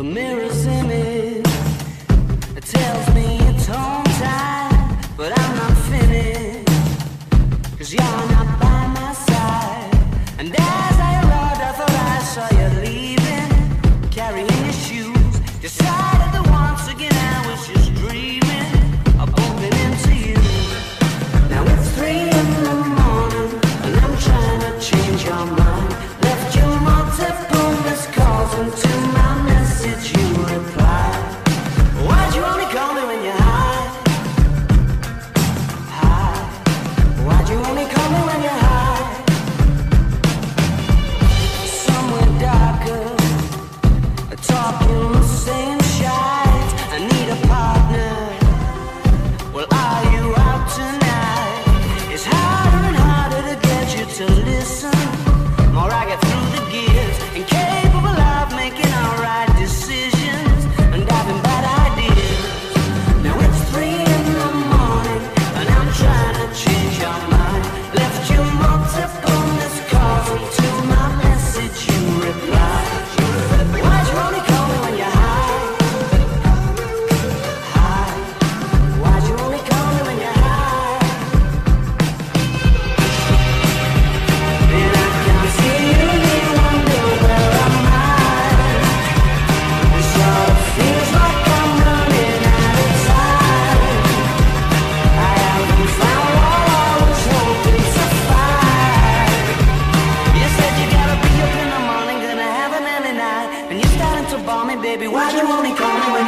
The mirror's image tells me só por um. why do you only call me